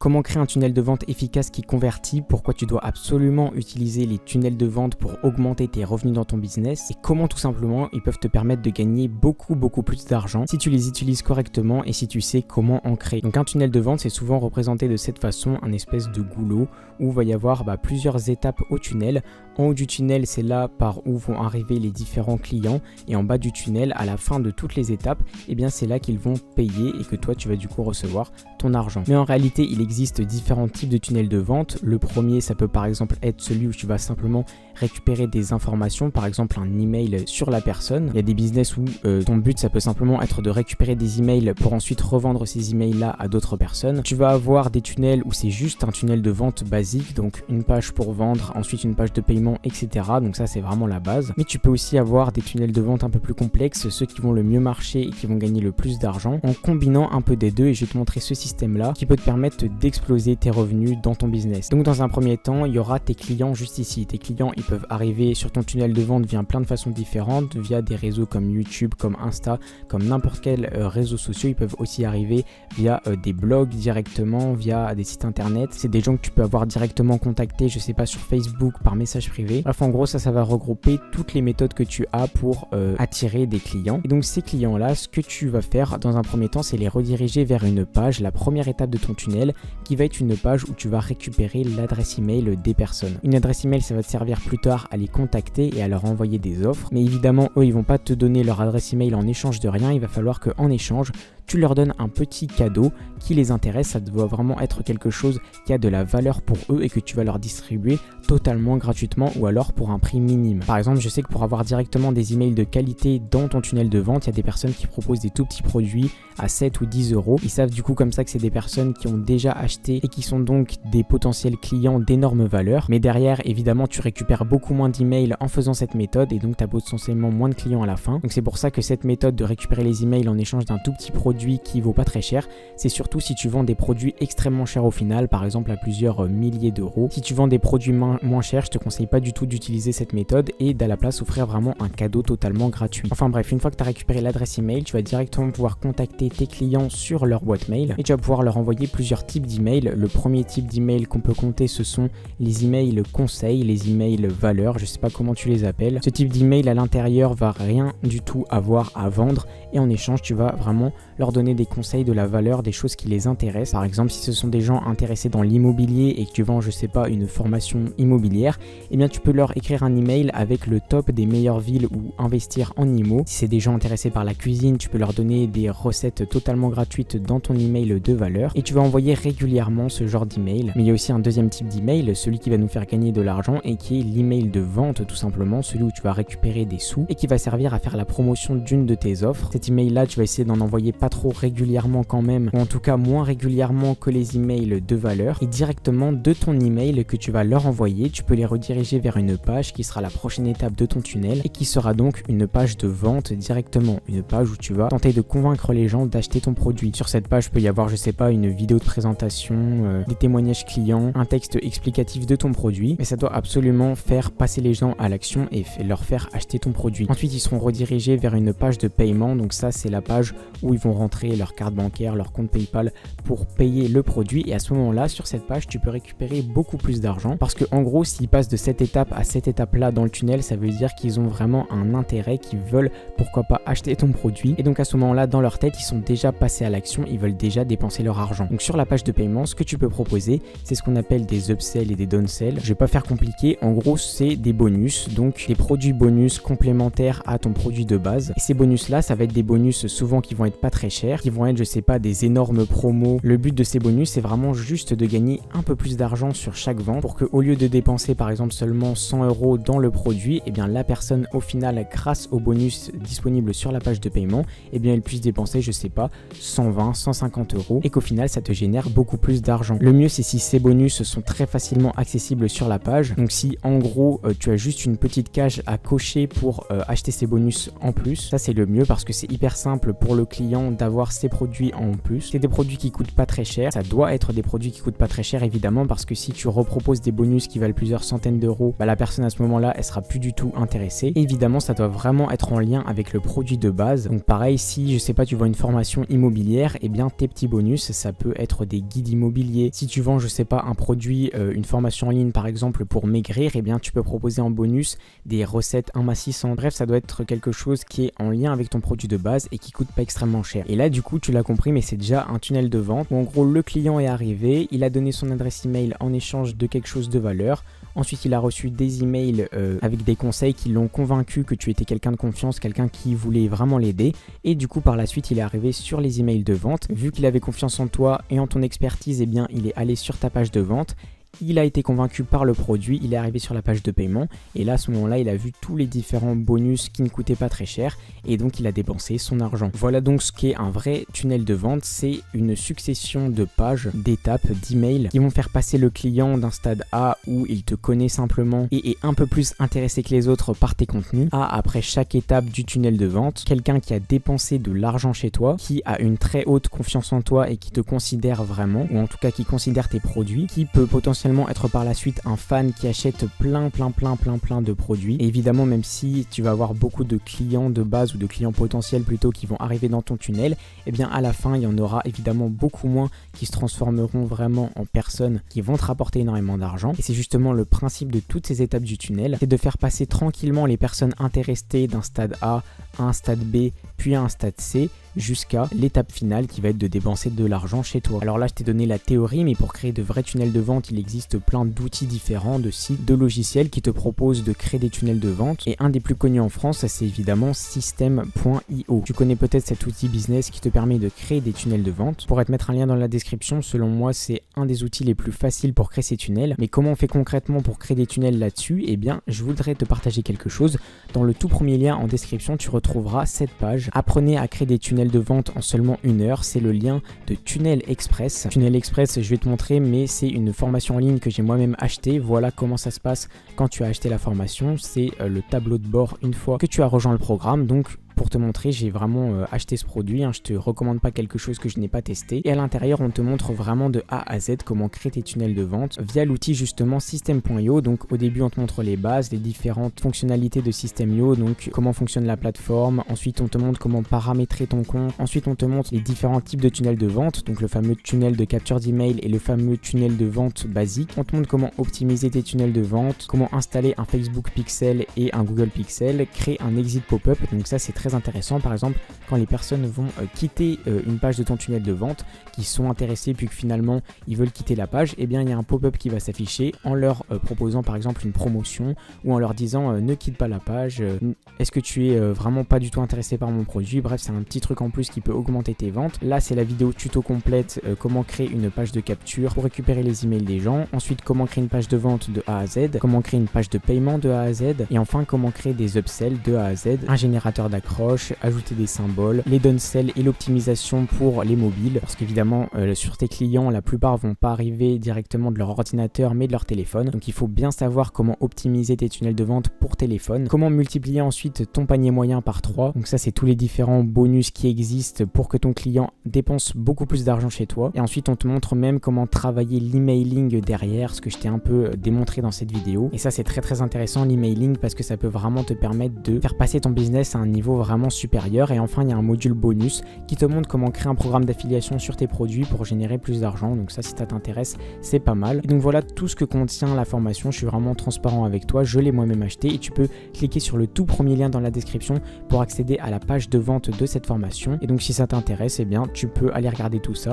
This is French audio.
Comment créer un tunnel de vente efficace qui convertit? Pourquoi tu dois absolument utiliser les tunnels de vente pour augmenter tes revenus dans ton business? Et comment tout simplement ils peuvent te permettre de gagner beaucoup beaucoup plus d'argent si tu les utilises correctement et si tu sais comment en créer? Donc un tunnel de vente c'est souvent représenté de cette façon, un espèce de goulot où il va y avoir bah, plusieurs étapes au tunnel. En haut du tunnel c'est là par où vont arriver les différents clients et en bas du tunnel à la fin de toutes les étapes, et eh bien c'est là qu'ils vont payer et que toi tu vas du coup recevoir ton argent. Mais en réalité il existe différents types de tunnels de vente. Le premier, ça peut par exemple être celui où tu vas simplement récupérer des informations, par exemple un email sur la personne. Il y a des business où euh, ton but, ça peut simplement être de récupérer des emails pour ensuite revendre ces emails-là à d'autres personnes. Tu vas avoir des tunnels où c'est juste un tunnel de vente basique, donc une page pour vendre, ensuite une page de paiement, etc. Donc ça, c'est vraiment la base. Mais tu peux aussi avoir des tunnels de vente un peu plus complexes, ceux qui vont le mieux marcher et qui vont gagner le plus d'argent, en combinant un peu des deux. Et je vais te montrer ce système-là qui peut te permettre d'exploser tes revenus dans ton business. Donc dans un premier temps, il y aura tes clients juste ici. Tes clients, ils peuvent arriver sur ton tunnel de vente via plein de façons différentes, via des réseaux comme YouTube, comme Insta, comme n'importe quel euh, réseau social. Ils peuvent aussi arriver via euh, des blogs directement, via des sites internet. C'est des gens que tu peux avoir directement contacté, je sais pas, sur Facebook, par message privé. Bref, en gros, ça, ça va regrouper toutes les méthodes que tu as pour euh, attirer des clients. Et donc ces clients-là, ce que tu vas faire dans un premier temps, c'est les rediriger vers une page, la première étape de ton tunnel, qui va être une page où tu vas récupérer l'adresse email des personnes. Une adresse email, ça va te servir plus tard à les contacter et à leur envoyer des offres. Mais évidemment, eux, ils vont pas te donner leur adresse email en échange de rien. Il va falloir que en échange, tu leur donnes un petit cadeau qui les intéresse. Ça doit vraiment être quelque chose qui a de la valeur pour eux et que tu vas leur distribuer totalement gratuitement ou alors pour un prix minime. Par exemple, je sais que pour avoir directement des emails de qualité dans ton tunnel de vente, il y a des personnes qui proposent des tout petits produits à 7 ou 10 euros. Ils savent du coup comme ça que c'est des personnes qui ont déjà acheté et qui sont donc des potentiels clients d'énorme valeur. Mais derrière, évidemment, tu récupères beaucoup moins d'emails en faisant cette méthode et donc tu as potentiellement moins de clients à la fin. Donc c'est pour ça que cette méthode de récupérer les emails en échange d'un tout petit produit qui vaut pas très cher. C'est surtout si tu vends des produits extrêmement chers au final, par exemple à plusieurs euh, milliers d'euros. Si tu vends des produits moins chers, je te conseille pas du tout d'utiliser cette méthode et d'à la place offrir vraiment un cadeau totalement gratuit. Enfin bref, une fois que tu as récupéré l'adresse email, tu vas directement pouvoir contacter tes clients sur leur boîte mail et tu vas pouvoir leur envoyer plusieurs types d'emails. Le premier type d'email qu'on peut compter, ce sont les emails conseils, les emails valeurs, je sais pas comment tu les appelles. Ce type d'email à l'intérieur va rien du tout avoir à vendre et en échange, tu vas vraiment leur donner des conseils de la valeur, des choses qui les intéressent. Par exemple, si ce sont des gens intéressés dans l'immobilier et que tu vends, je sais pas, une formation immobilière, eh bien tu peux leur écrire un email avec le top des meilleures villes où investir en IMO. Si c'est des gens intéressés par la cuisine, tu peux leur donner des recettes totalement gratuites dans ton email de valeur et tu vas envoyer régulièrement ce genre d'email. Mais il y a aussi un deuxième type d'email, celui qui va nous faire gagner de l'argent et qui est l'email de vente tout simplement, celui où tu vas récupérer des sous et qui va servir à faire la promotion d'une de tes offres. Cet email là, tu vas essayer d'en envoyer pas trop régulièrement quand même, ou en tout cas moins régulièrement que les emails de valeur, et directement de ton email que tu vas leur envoyer, tu peux les rediriger vers une page qui sera la prochaine étape de ton tunnel et qui sera donc une page de vente directement, une page où tu vas tenter de convaincre les gens d'acheter ton produit. Sur cette page, peut y avoir, je sais pas, une vidéo de présentation, euh, des témoignages clients, un texte explicatif de ton produit, mais ça doit absolument faire passer les gens à l'action et leur faire acheter ton produit. Ensuite, ils seront redirigés vers une page de paiement, donc ça c'est la page où ils vont rentrer leur carte bancaire, leur compte PayPal pour payer le produit. Et à ce moment-là, sur cette page, tu peux récupérer beaucoup plus d'argent parce que en gros, s'ils passent de cette étape à cette étape-là dans le tunnel, ça veut dire qu'ils ont vraiment un intérêt, qu'ils veulent pourquoi pas acheter ton produit. Et donc à ce moment-là, dans leur tête, ils sont déjà passés à l'action, ils veulent déjà dépenser leur argent. Donc sur la page de paiement, ce que tu peux proposer, c'est ce qu'on appelle des upsells et des downsells. Je vais pas faire compliqué. En gros, c'est des bonus, donc des produits bonus complémentaires à ton produit de base. Et ces bonus-là, ça va être des bonus souvent qui vont être pas très qui vont être, je sais pas, des énormes promos. Le but de ces bonus, c'est vraiment juste de gagner un peu plus d'argent sur chaque vente pour que au lieu de dépenser par exemple seulement 100 euros dans le produit, et eh bien la personne au final, grâce au bonus disponible sur la page de paiement, et eh bien elle puisse dépenser, je sais pas, 120, 150 euros et qu'au final ça te génère beaucoup plus d'argent. Le mieux c'est si ces bonus sont très facilement accessibles sur la page. Donc si en gros euh, tu as juste une petite cage à cocher pour euh, acheter ces bonus en plus, ça c'est le mieux parce que c'est hyper simple pour le client d'avoir ces produits en plus. C'est des produits qui coûtent pas très cher. Ça doit être des produits qui coûtent pas très cher évidemment parce que si tu reproposes des bonus qui valent plusieurs centaines d'euros, bah, la personne à ce moment-là, elle sera plus du tout intéressée. évidemment, ça doit vraiment être en lien avec le produit de base. Donc pareil, si je sais pas, tu vends une formation immobilière, et eh bien tes petits bonus, ça peut être des guides immobiliers. Si tu vends, je sais pas, un produit, euh, une formation en ligne par exemple pour maigrir, et eh bien tu peux proposer en bonus des recettes imassissantes. Bref, ça doit être quelque chose qui est en lien avec ton produit de base et qui coûte pas extrêmement cher. Et là, du coup, tu l'as compris, mais c'est déjà un tunnel de vente en gros le client est arrivé, il a donné son adresse email en échange de quelque chose de valeur. Ensuite, il a reçu des emails euh, avec des conseils qui l'ont convaincu que tu étais quelqu'un de confiance, quelqu'un qui voulait vraiment l'aider. Et du coup, par la suite, il est arrivé sur les emails de vente. Vu qu'il avait confiance en toi et en ton expertise, eh bien, il est allé sur ta page de vente il a été convaincu par le produit, il est arrivé sur la page de paiement et là à ce moment-là il a vu tous les différents bonus qui ne coûtaient pas très cher et donc il a dépensé son argent. Voilà donc ce qu'est un vrai tunnel de vente, c'est une succession de pages, d'étapes, d'emails qui vont faire passer le client d'un stade A où il te connaît simplement et est un peu plus intéressé que les autres par tes contenus à après chaque étape du tunnel de vente, quelqu'un qui a dépensé de l'argent chez toi, qui a une très haute confiance en toi et qui te considère vraiment ou en tout cas qui considère tes produits, qui peut potentiellement être par la suite un fan qui achète plein plein plein plein plein de produits. Et évidemment même si tu vas avoir beaucoup de clients de base ou de clients potentiels plutôt qui vont arriver dans ton tunnel, et eh bien à la fin il y en aura évidemment beaucoup moins qui se transformeront vraiment en personnes qui vont te rapporter énormément d'argent. Et c'est justement le principe de toutes ces étapes du tunnel, c'est de faire passer tranquillement les personnes intéressées d'un stade A à un stade B puis à un stade C jusqu'à l'étape finale qui va être de dépenser de l'argent chez toi. Alors là, je t'ai donné la théorie, mais pour créer de vrais tunnels de vente, il existe plein d'outils différents, de sites, de logiciels qui te proposent de créer des tunnels de vente. Et un des plus connus en France, c'est évidemment System.io. Tu connais peut-être cet outil business qui te permet de créer des tunnels de vente. Pour te mettre un lien dans la description, selon moi, c'est un des outils les plus faciles pour créer ces tunnels. Mais comment on fait concrètement pour créer des tunnels là-dessus? Eh bien, je voudrais te partager quelque chose. Dans le tout premier lien en description, tu retrouveras cette page. Apprenez à créer des tunnels de vente en seulement une heure, c'est le lien de Tunnel Express. Tunnel Express, je vais te montrer, mais c'est une formation en ligne que j'ai moi-même acheté. Voilà comment ça se passe quand tu as acheté la formation. C'est euh, le tableau de bord une fois que tu as rejoint le programme. Donc pour te montrer, j'ai vraiment euh, acheté ce produit. Hein. Je te recommande pas quelque chose que je n'ai pas testé. Et à l'intérieur, on te montre vraiment de A à Z comment créer tes tunnels de vente via l'outil justement System.io. Donc au début, on te montre les bases, les différentes fonctionnalités de System.io, donc comment fonctionne la plateforme. Ensuite, on te montre comment paramétrer ton compte. Ensuite, on te montre les différents types de tunnels de vente, donc le fameux tunnel de capture d'email et le fameux tunnel de vente basique. On te montre comment optimiser tes tunnels de vente, comment installer un Facebook Pixel et un Google Pixel, créer un exit pop-up. Donc ça, c'est très intéressant. Par exemple quand les personnes vont euh, quitter euh, une page de ton tunnel de vente, qui sont intéressés puis que finalement ils veulent quitter la page, et eh bien il y a un pop-up qui va s'afficher en leur euh, proposant par exemple une promotion ou en leur disant ne quitte pas la page, est-ce que tu es vraiment pas du tout intéressé par mon produit, bref c'est un petit truc en plus qui peut augmenter tes ventes. Là c'est la vidéo tuto complète comment créer une page de capture pour récupérer les emails des gens, ensuite comment créer une page de vente de A à Z, comment créer une page de paiement de A à Z. Et enfin comment créer des upsells de A à Z, un générateur d'accroche ajouter des symboles, les downsell et l'optimisation pour les mobiles. Parce qu'évidemment, euh, sur tes clients, la plupart vont pas arriver directement de leur ordinateur mais de leur téléphone. Donc il faut bien savoir comment optimiser tes tunnels de vente pour téléphone. Comment multiplier ensuite ton panier moyen par 3. Donc ça, c'est tous les différents bonus qui existent pour que ton client dépense beaucoup plus d'argent chez toi. Et ensuite, on te montre même comment travailler l'emailing derrière, ce que je t'ai un peu euh, démontré dans cette vidéo. Et ça, c'est très très intéressant l'emailing parce que ça peut vraiment te permettre de faire passer ton business à un niveau vraiment supérieur. Et enfin, il y a un module bonus qui te montre comment créer un programme d'affiliation sur tes produits pour générer plus d'argent. Donc ça, si ça t'intéresse, c'est pas mal. Et donc voilà tout ce que contient la formation. Je suis vraiment transparent avec toi. Je l'ai moi-même acheté et tu peux cliquer sur le tout premier lien dans la description pour accéder à la page de vente de cette formation. Et donc si ça t'intéresse, et eh bien tu peux aller regarder tout ça.